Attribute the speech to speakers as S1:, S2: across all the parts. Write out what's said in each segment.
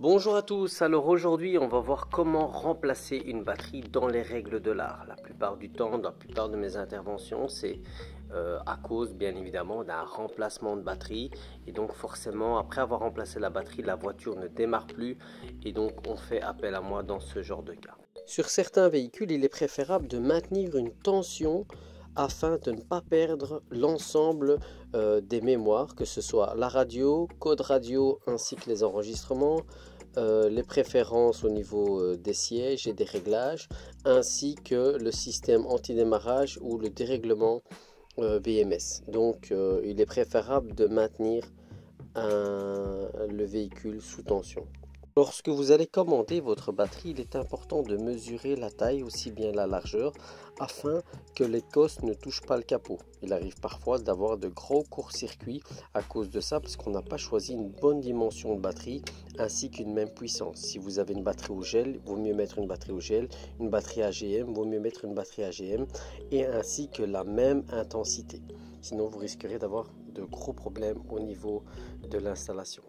S1: Bonjour à tous, alors aujourd'hui on va voir comment remplacer une batterie dans les règles de l'art. La plupart du temps, dans la plupart de mes interventions, c'est euh, à cause bien évidemment d'un remplacement de batterie. Et donc forcément, après avoir remplacé la batterie, la voiture ne démarre plus et donc on fait appel à moi dans ce genre de cas. Sur certains véhicules, il est préférable de maintenir une tension afin de ne pas perdre l'ensemble euh, des mémoires, que ce soit la radio, code radio ainsi que les enregistrements, euh, les préférences au niveau euh, des sièges et des réglages, ainsi que le système anti-démarrage ou le dérèglement BMS. Donc il est préférable de maintenir le véhicule sous tension. Lorsque vous allez commander votre batterie, il est important de mesurer la taille, aussi bien la largeur, afin que les cosses ne touchent pas le capot. Il arrive parfois d'avoir de gros courts-circuits à cause de ça, parce qu'on n'a pas choisi une bonne dimension de batterie, ainsi qu'une même puissance. Si vous avez une batterie au gel, vaut mieux mettre une batterie au gel, une batterie AGM, vaut mieux mettre une batterie AGM, et ainsi que la même intensité. Sinon, vous risquerez d'avoir de gros problèmes au niveau de l'installation.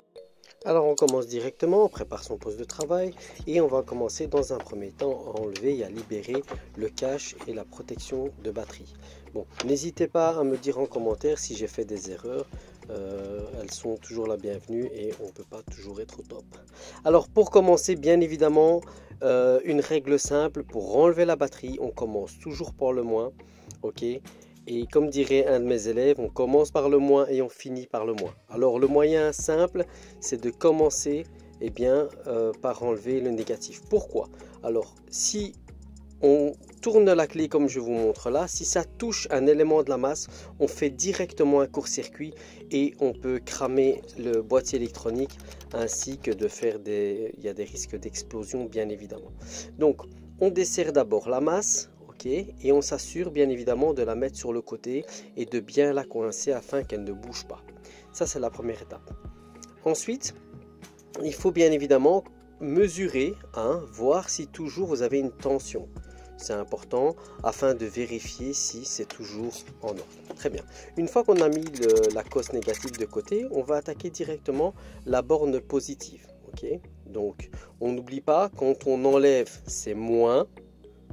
S1: Alors on commence directement, on prépare son poste de travail et on va commencer dans un premier temps à enlever et à libérer le cache et la protection de batterie. Bon, n'hésitez pas à me dire en commentaire si j'ai fait des erreurs, euh, elles sont toujours la bienvenue et on ne peut pas toujours être au top. Alors pour commencer, bien évidemment, euh, une règle simple pour enlever la batterie, on commence toujours par le moins, ok? Et comme dirait un de mes élèves, on commence par le moins et on finit par le moins. Alors le moyen simple, c'est de commencer eh bien, euh, par enlever le négatif. Pourquoi? Alors si on tourne la clé comme je vous montre là, si ça touche un élément de la masse, on fait directement un court-circuit et on peut cramer le boîtier électronique ainsi que de faire des... Il y a des risques d'explosion bien évidemment. Donc on dessert d'abord la masse, et on s'assure bien évidemment de la mettre sur le côté et de bien la coincer afin qu'elle ne bouge pas. Ça c'est la première étape. Ensuite, il faut bien évidemment mesurer, hein, voir si toujours vous avez une tension. C'est important afin de vérifier si c'est toujours en ordre. Très bien. Une fois qu'on a mis la cause négative de côté, on va attaquer directement la borne positive. Donc, on n'oublie pas, quand on enlève, c'est moins.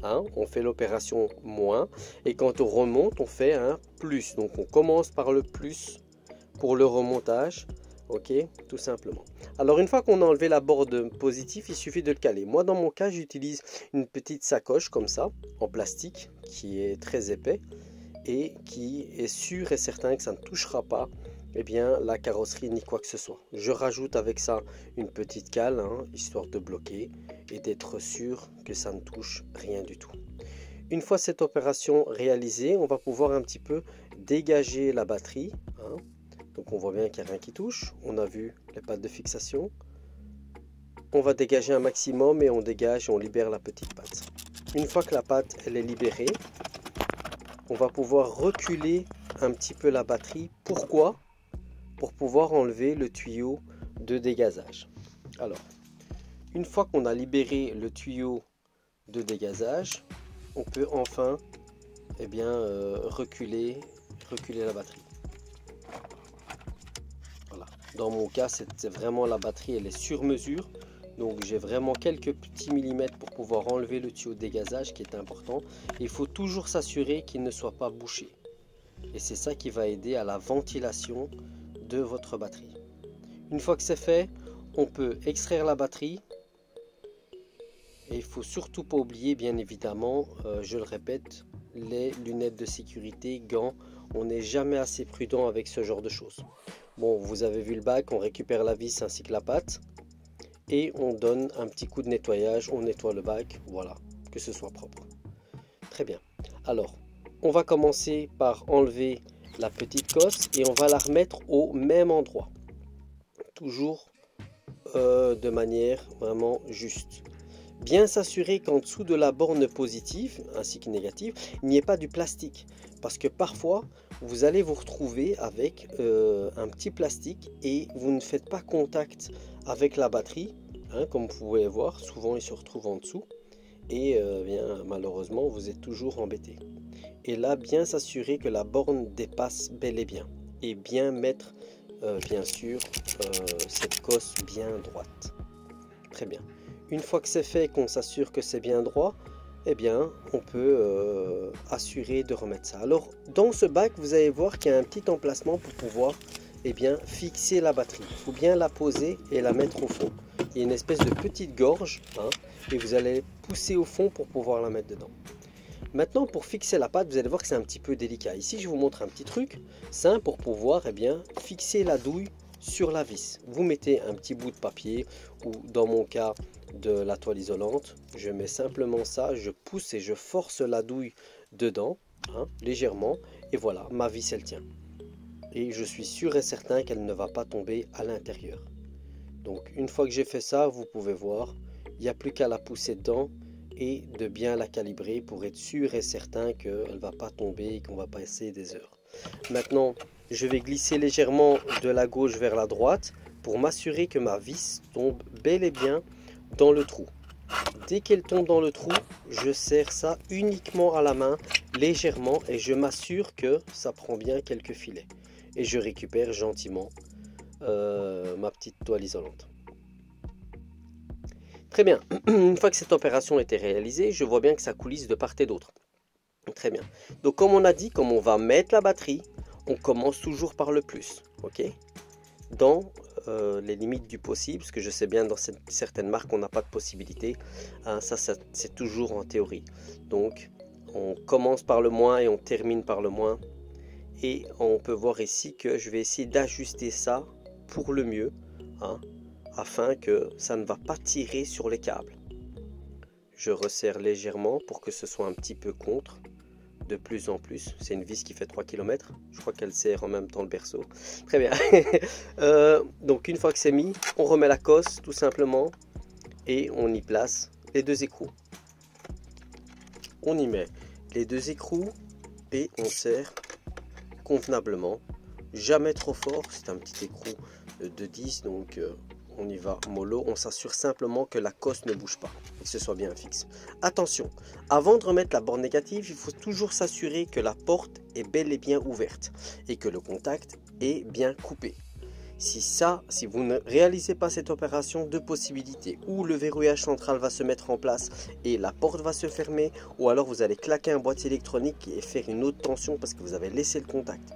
S1: Hein, on fait l'opération moins et quand on remonte on fait un plus. Donc on commence par le plus pour le remontage ok tout simplement. Alors une fois qu'on a enlevé la borde positive il suffit de le caler. Moi dans mon cas j'utilise une petite sacoche comme ça en plastique qui est très épais et qui est sûr et certain que ça ne touchera pas eh bien, la carrosserie ni quoi que ce soit. Je rajoute avec ça une petite cale, hein, histoire de bloquer et d'être sûr que ça ne touche rien du tout. Une fois cette opération réalisée, on va pouvoir un petit peu dégager la batterie. Hein. Donc on voit bien qu'il n'y a rien qui touche. On a vu les pattes de fixation. On va dégager un maximum et on dégage et on libère la petite patte. Une fois que la patte elle est libérée, on va pouvoir reculer un petit peu la batterie. Pourquoi? Pour pouvoir enlever le tuyau de dégazage. Alors, une fois qu'on a libéré le tuyau de dégazage, on peut enfin eh bien, euh, reculer, reculer la batterie. Voilà. Dans mon cas, c'est vraiment la batterie, elle est sur mesure. Donc j'ai vraiment quelques petits millimètres pour pouvoir enlever le tuyau de dégazage qui est important. Il faut toujours s'assurer qu'il ne soit pas bouché. Et c'est ça qui va aider à la ventilation votre batterie. Une fois que c'est fait, on peut extraire la batterie. Et il faut surtout pas oublier, bien évidemment, euh, je le répète, les lunettes de sécurité, gants. On n'est jamais assez prudent avec ce genre de choses. Bon, vous avez vu le bac, on récupère la vis ainsi que la patte. Et on donne un petit coup de nettoyage, on nettoie le bac, voilà, que ce soit propre. Très bien. Alors, on va commencer par enlever la petite cosse et on va la remettre au même endroit. Toujours euh, de manière vraiment juste. Bien s'assurer qu'en dessous de la borne positive ainsi que négative, il n'y ait pas du plastique. Parce que parfois, vous allez vous retrouver avec euh, un petit plastique et vous ne faites pas contact avec la batterie. Hein, comme vous pouvez voir, souvent il se retrouve en dessous. Et euh, bien, malheureusement, vous êtes toujours embêté et là bien s'assurer que la borne dépasse bel et bien et bien mettre euh, bien sûr euh, cette cosse bien droite Très bien. Une fois que c'est fait, qu'on s'assure que c'est bien droit, eh bien, on peut assurer de remettre ça. Alors, dans ce bac, vous allez voir qu'il y a un petit emplacement pour pouvoir eh bien, fixer la batterie. Il faut bien la poser et la mettre au fond. Il une espèce de petite gorge hein, et vous allez pousser au fond pour pouvoir la mettre dedans. Maintenant, pour fixer la patte, vous allez voir que c'est un petit peu délicat. Ici, je vous montre un petit truc simple pour pouvoir eh bien, fixer la douille sur la vis. Vous mettez un petit bout de papier ou dans mon cas de la toile isolante. Je mets simplement ça, je pousse et je force la douille dedans hein, légèrement et voilà, ma vis elle tient. Et je suis sûr et certain qu'elle ne va pas tomber à l'intérieur. Donc une fois que j'ai fait ça, vous pouvez voir, il n'y a plus qu'à la pousser dedans et de bien la calibrer pour être sûr et certain qu'elle ne va pas tomber et qu'on va passer des heures. Maintenant, je vais glisser légèrement de la gauche vers la droite pour m'assurer que ma vis tombe bel et bien dans le trou. Dès qu'elle tombe dans le trou, je serre ça uniquement à la main, légèrement, et je m'assure que ça prend bien quelques filets. Et je récupère gentiment euh, ma petite toile isolante. Très bien, une fois que cette opération a été réalisée, je vois bien que ça coulisse de part et d'autre. Très bien. Donc comme on a dit, comme on va mettre la batterie, on commence toujours par le plus. ok? Dans euh, les limites du possible, parce que je sais bien dans certaines marques on n'a pas de possibilité. Hein, ça, c'est toujours en théorie. Donc on commence par le moins et on termine par le moins. Et on peut voir ici que je vais essayer d'ajuster ça pour le mieux, hein, afin que ça ne va pas tirer sur les câbles. Je resserre légèrement pour que ce soit un petit peu contre de plus en plus. C'est une vis qui fait 3 km. Je crois qu'elle sert en même temps le berceau. Très bien. Euh, donc une fois que c'est mis, on remet la cosse tout simplement et on y place les deux écrous. On y met les deux écrous et on serre convenablement. Jamais trop fort, c'est un petit écrou de 10 donc euh, on y va mollo, on s'assure simplement que la cosse ne bouge pas et que ce soit bien fixe. Attention, avant de remettre la borne négative, il faut toujours s'assurer que la porte est bel et bien ouverte et que le contact est bien coupé. Si ça, si vous ne réalisez pas cette opération, deux possibilités. Ou le verrouillage central va se mettre en place et la porte va se fermer, ou alors vous allez claquer un boîtier électronique et faire une autre tension parce que vous avez laissé le contact.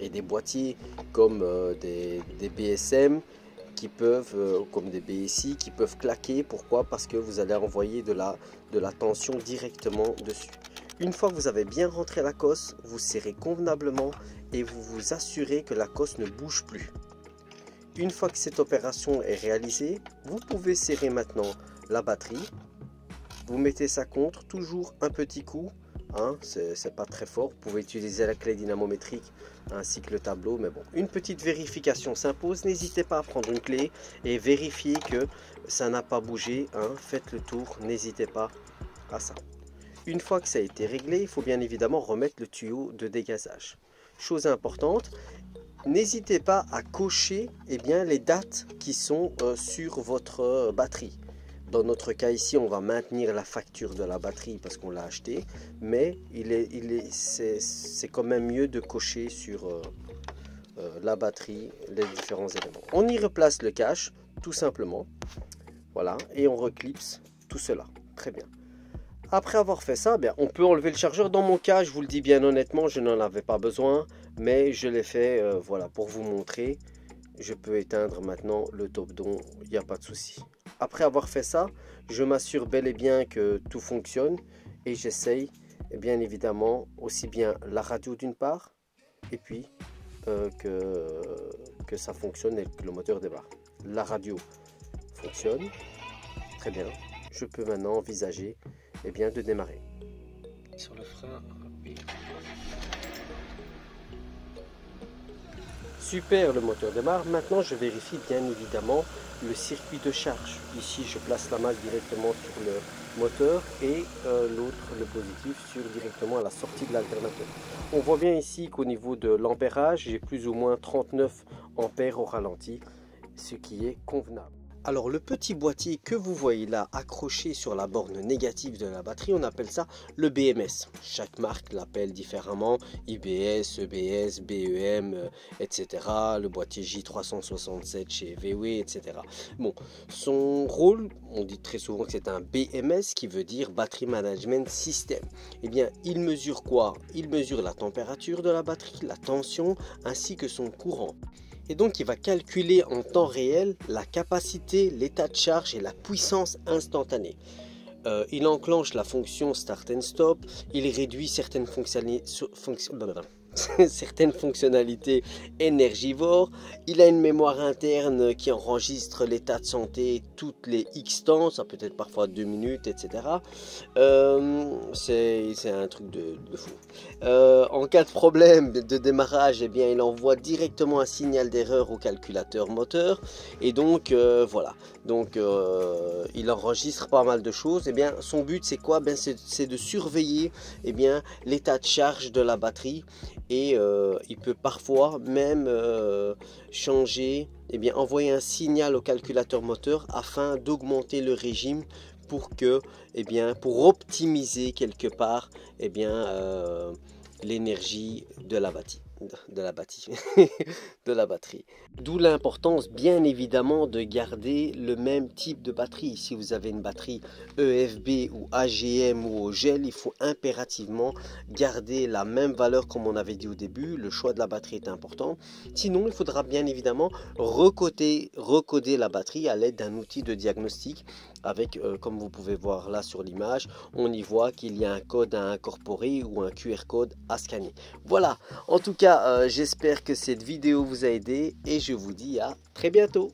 S1: Et des boîtiers comme euh, des, BSM, qui peuvent, euh, comme des BSI, qui peuvent claquer. Pourquoi? Parce que vous allez envoyer de la, de la tension directement dessus. Une fois que vous avez bien rentré la cosse, vous serrez convenablement et vous vous assurez que la cosse ne bouge plus. Une fois que cette opération est réalisée, vous pouvez serrer maintenant la batterie. Vous mettez ça contre, toujours un petit coup Hein, c'est pas très fort. Vous pouvez utiliser la clé dynamométrique ainsi que le tableau. Mais bon, une petite vérification s'impose. N'hésitez pas à prendre une clé et vérifier que ça n'a pas bougé. Hein. Faites le tour, n'hésitez pas à ça. Une fois que ça a été réglé, il faut bien évidemment remettre le tuyau de dégazage. Chose importante, n'hésitez pas à cocher eh les dates qui sont euh, sur votre euh, batterie. Dans notre cas ici, on va maintenir la facture de la batterie parce qu'on l'a acheté, mais c'est, quand même mieux de cocher sur euh, euh, la batterie les différents éléments. On y replace le cache, tout simplement. Voilà, et on reclipse tout cela. Très bien. Après avoir fait ça, bien, on peut enlever le chargeur. Dans mon cas, je vous le dis bien honnêtement, je n'en avais pas besoin, mais je l'ai fait euh, voilà, pour vous montrer. Je peux éteindre maintenant le top don, il n'y a pas de souci. Après avoir fait ça, je m'assure bel et bien que tout fonctionne et j'essaye bien évidemment aussi bien la radio d'une part et puis euh, que, ça fonctionne et que le moteur démarre. La radio fonctionne, très bien. Je peux maintenant envisager eh bien, de démarrer. Sur le frein, Super, le moteur démarre. Maintenant, je vérifie bien évidemment le circuit de charge. Ici, je place la malle directement sur le moteur et euh, l'autre, le positif, sur directement à la sortie de l'alternateur. On voit bien ici qu'au niveau de l'ampérage, j'ai plus ou moins 39 ampères au ralenti, ce qui est convenable. Alors le petit boîtier que vous voyez là accroché sur la borne négative de la batterie, on appelle ça le BMS. Chaque marque l'appelle différemment, IBS, EBS, BEM, etc. Le boîtier J367 chez VW, etc. Bon, son rôle, on dit très souvent que c'est un BMS qui veut dire Battery Management System. Eh bien, il mesure quoi? Il mesure la température de la batterie, la tension ainsi que son courant et donc il va calculer en temps réel la capacité, l'état de charge et la puissance instantanée. Euh, il enclenche la fonction start and stop, il réduit certaines fonctionnalités, certaines fonctionnalités énergivores. Il a une mémoire interne qui enregistre l'état de santé toutes les X temps, ça peut être parfois deux minutes, etc. Euh, c'est un truc de, fou. Euh, en cas de problème de démarrage, eh bien, il envoie directement un signal d'erreur au calculateur moteur. Et donc, euh, voilà. Donc, il enregistre pas mal de choses. Eh bien, son but, c'est quoi? Ben, C'est de surveiller eh bien l'état de charge de la batterie. Et euh, il peut parfois même euh, changer, eh bien envoyer un signal au calculateur moteur afin d'augmenter le régime pour que, bien, pour optimiser quelque part, bien, euh, l'énergie de la batterie de la batterie. D'où l'importance bien évidemment de garder le même type de batterie. Si vous avez une batterie EFB ou AGM ou au gel, il faut impérativement garder la même valeur comme on avait dit au début. Le choix de la batterie est important. Sinon, il faudra bien évidemment recoder la batterie à l'aide d'un outil de diagnostic avec, euh, comme vous pouvez voir là sur l'image, on y voit qu'il y a un code à incorporer ou un QR code à scanner. Voilà, en tout cas, euh, j'espère que cette vidéo vous a aidé et je vous dis à très bientôt.